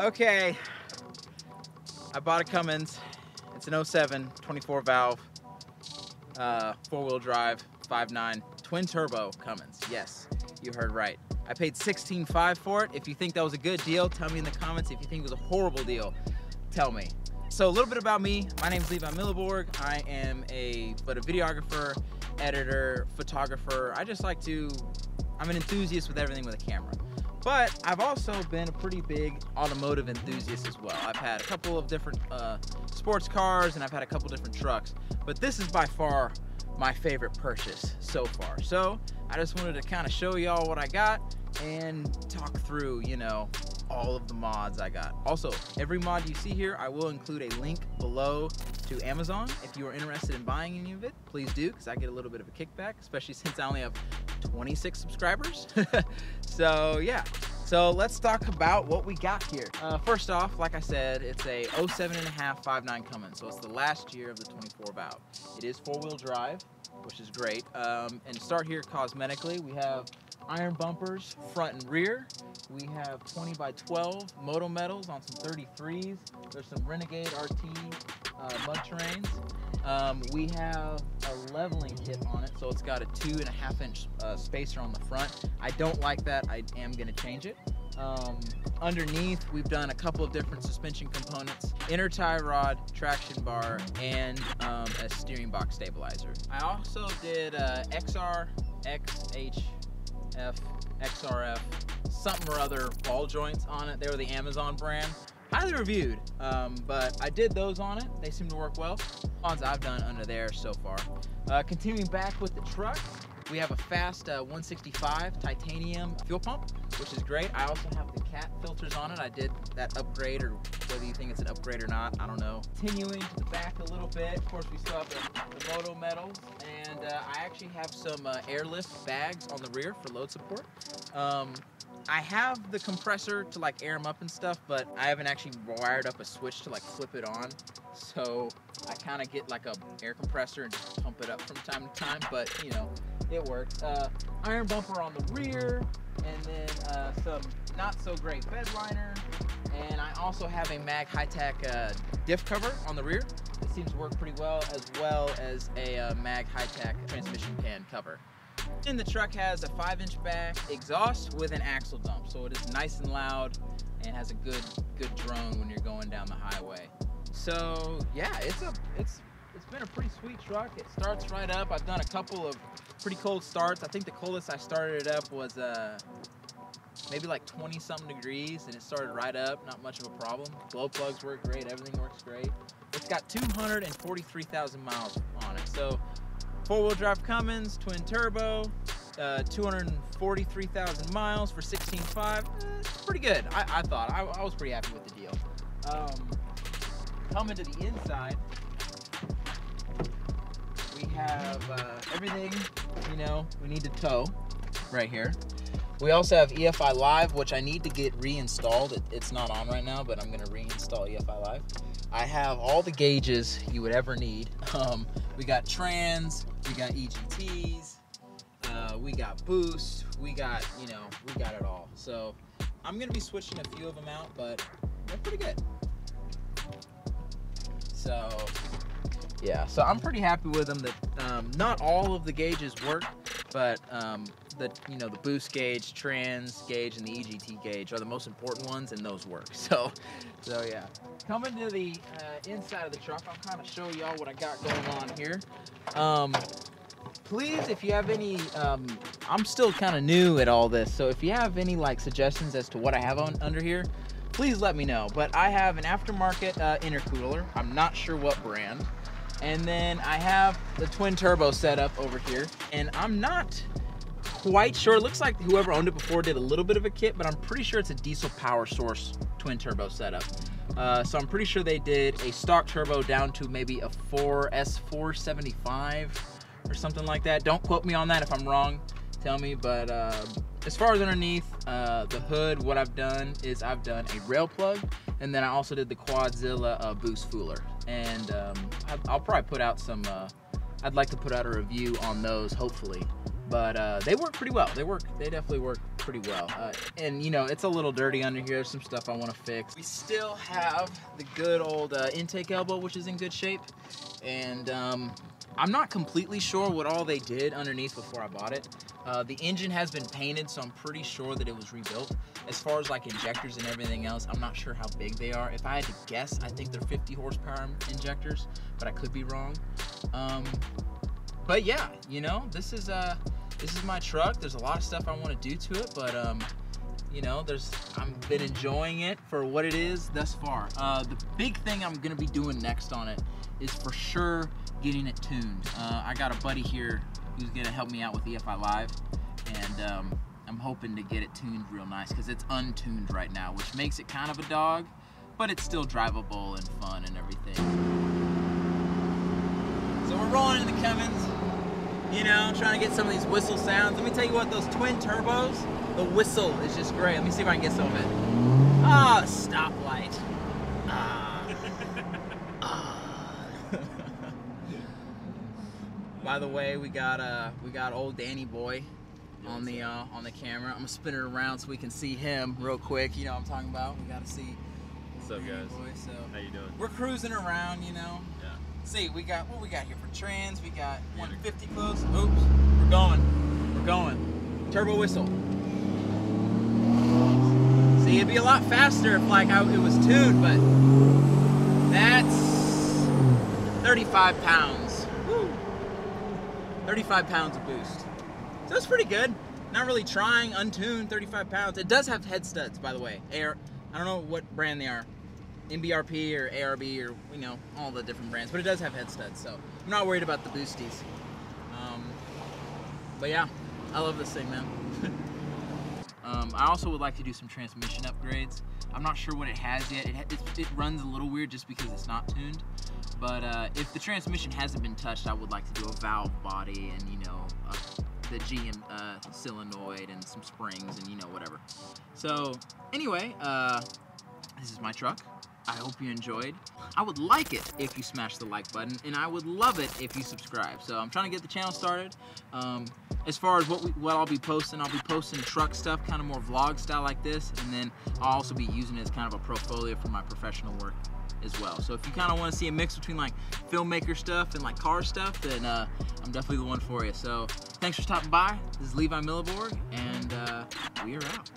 Okay, I bought a Cummins. It's an 07, 24 valve, uh, four wheel drive, 5.9, twin turbo Cummins. Yes, you heard right. I paid 16.5 for it. If you think that was a good deal, tell me in the comments. If you think it was a horrible deal, tell me. So a little bit about me. My name is Levi Milliborg. I am a but a videographer, editor, photographer. I just like to. I'm an enthusiast with everything with a camera. But I've also been a pretty big automotive enthusiast as well. I've had a couple of different uh, sports cars and I've had a couple different trucks. But this is by far my favorite purchase so far. So I just wanted to kind of show y'all what I got and talk through, you know, all of the mods I got. Also, every mod you see here, I will include a link below to Amazon. If you are interested in buying any of it, please do, because I get a little bit of a kickback, especially since I only have 26 subscribers. so yeah, so let's talk about what we got here. Uh, first off, like I said, it's a 07 and a half 5.9 Cummins, so it's the last year of the 24 valve. It is four wheel drive, which is great. Um, and start here cosmetically, we have iron bumpers front and rear. We have 20 by 12 moto metals on some 33s. There's some Renegade RT uh, mud terrains. Um, we have a leveling kit on it, so it's got a two and a half inch uh, spacer on the front. I don't like that. I am going to change it. Um, underneath, we've done a couple of different suspension components, inner tie rod, traction bar, and um, a steering box stabilizer. I also did uh, XR, XHF, XRF, something or other ball joints on it. They were the Amazon brand highly reviewed, um, but I did those on it. They seem to work well. Ones I've done under there so far. Uh, continuing back with the truck, we have a fast uh, 165 titanium fuel pump, which is great. I also have the cat filters on it. I did that upgrade, or whether you think it's an upgrade or not, I don't know. Continuing to the back a little bit, of course we still have the, the Moto metals, and uh, I actually have some uh, airlift bags on the rear for load support. Um, I have the compressor to like air them up and stuff, but I haven't actually wired up a switch to like flip it on. So I kind of get like a air compressor and just pump it up from time to time, but you know, it works. Uh, iron bumper on the rear, and then uh, some not so great bed liner. And I also have a Mag-Hytec uh, diff cover on the rear. It seems to work pretty well, as well as a uh, Mag-Hytec transmission pan cover. And the truck has a 5-inch back exhaust with an axle dump, so it is nice and loud and has a good good drone when you're going down the highway. So yeah, it's a it's been a pretty sweet truck. It starts right up. I've done a couple of pretty cold starts. I think the coldest I started it up was uh, maybe like 20 something degrees and it started right up, not much of a problem. Glow plugs work great, everything works great. It's got 243,000 miles on it. So four-wheel drive Cummins, twin turbo, uh, 243,000 miles for 16.5. Eh, pretty good, I, I thought. I, I, was pretty happy with the deal. Um, coming to the inside, we have uh, everything, you know, we need to tow right here. We also have EFI Live, which I need to get reinstalled. It, it's not on right now, but I'm gonna reinstall EFI Live. I have all the gauges you would ever need. Um, we got trans, we got EGTs, uh, we got boost, we got, you know, we got it all. So I'm gonna be switching a few of them out, but they're pretty good. So yeah, so I'm pretty happy with them that um, not all of the gauges work, but um, the you know the boost gauge, trans gauge, and the EGT gauge are the most important ones, and those work. So, so yeah. Coming to the uh, inside of the truck, I'll kind of show y'all what I got going on here. Um, please, if you have any, um, I'm still kind of new at all this, so if you have any like suggestions as to what I have on under here, please let me know. But I have an aftermarket uh, intercooler. I'm not sure what brand. And then I have the twin turbo setup over here, and I'm not quite sure. It looks like whoever owned it before did a little bit of a kit, but I'm pretty sure it's a diesel power source twin turbo setup. Uh, so I'm pretty sure they did a stock turbo down to maybe a 4S475 or something like that. Don't quote me on that if I'm wrong. Tell me, but uh, as far as underneath uh, the hood, what I've done is I've done a rail plug, and then I also did the Quadzilla uh, boost fooler. And um, I'll probably put out some. Uh, I'd like to put out a review on those, hopefully, but uh, they work pretty well. They work, they definitely work pretty well. And you know, it's a little dirty under here. There's Some stuff I want to fix. We still have the good old intake elbow, which is in good shape. And um, I'm not completely sure what all they did underneath before I bought it. Uh, the engine has been painted, so I'm pretty sure that it was rebuilt. As far as like injectors and everything else, I'm not sure how big they are. If I had to guess, I think they're 50 horsepower injectors, but I could be wrong. Um, but yeah, you know, this is uh, this is my truck. There's a lot of stuff I want to do to it, but um, you know, there's I've been enjoying it for what it is thus far. Uh, the big thing I'm gonna be doing next on it is for sure getting it tuned. Uh, I got a buddy here who's gonna help me out with EFI Live, and um, I'm hoping to get it tuned real nice because it's untuned right now, which makes it kind of a dog, but it's still drivable and fun and everything. So we're rolling in the Cummins, you know, trying to get some of these whistle sounds. Let me tell you what, those twin turbos, the whistle is just great. Let me see if I can get some of it. Ah, oh, stoplight. Ah. ah. By the way, we got uh we got old Danny boy on the uh, on the camera. I'm gonna spin it around so we can see him real quick. You know what I'm talking about. We gotta see. What's up, guys? Boy, so How you doing? We're cruising around, you know. Yeah. See, we got what we got here for trans. We got 150 close. Oops, we're going. We're going. Turbo whistle. See, it'd be a lot faster if like I, it was tuned, but that's 35 pounds. Woo. 35 pounds of boost. So that's pretty good. Not really trying, untuned, 35 pounds. It does have head studs, by the way. Air. I don't know what brand they are. MBRP or ARP or, you know, all the different brands. But it does have head studs, so I'm not worried about the boosties. Um, but yeah, I love this thing, man. um, I also would like to do some transmission upgrades. I'm not sure what it has yet. It, it, it runs a little weird just because it's not tuned. But uh, if the transmission hasn't been touched, I would like to do a valve body and, you know, the GM uh, solenoid and some springs and you know whatever. So anyway, uh, this is my truck. I hope you enjoyed. I would like it if you smash the like button, and I would love it if you subscribe. So I'm trying to get the channel started. Um, as far as what we, what I'll be posting, I'll be posting truck stuff, kind of more vlog style like this, and then I'll also be using it as kind of a portfolio for my professional work as well. So if you kind of want to see a mix between like filmmaker stuff and like car stuff, then uh, I'm definitely the one for you. So thanks for stopping by. This is Levi Milliborg, and uh, we are out.